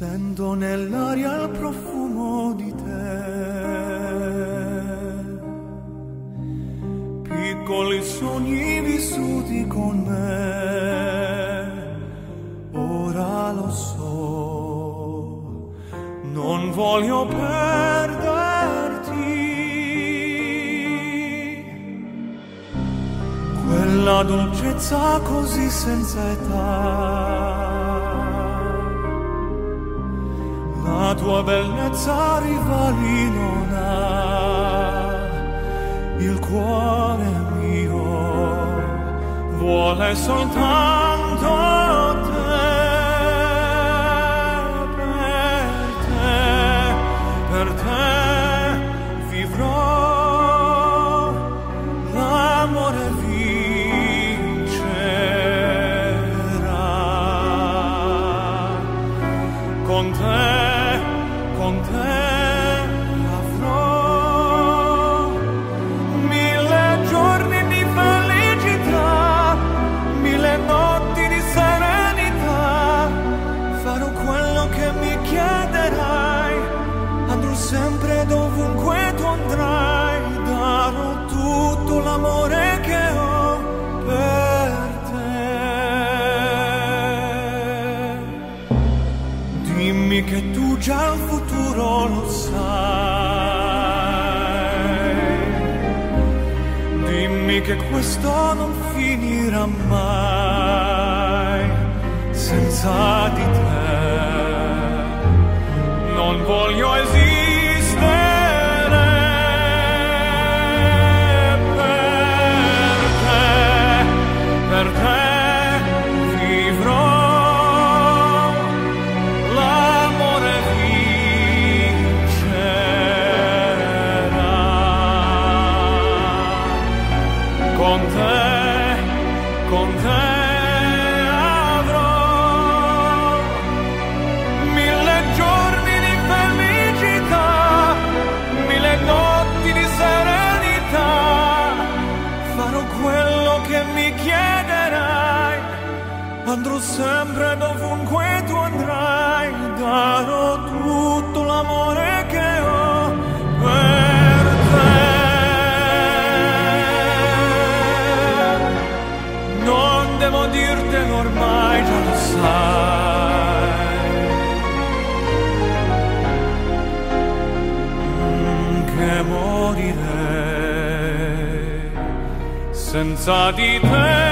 Sento nell'aria il profumo di te. Piccoli sogni vissuti con me. Ora lo so, non voglio perderti. Quella dolcezza così senza età. La tua bellezza rivali non ha, il cuore mio vuole soltanto con Dimmi che tu già il futuro lo sai. Dimmi che questo non finirà mai senza di te. Con te, con te andrò sempre dovunque tu andrai, darò Che morirei senza di te.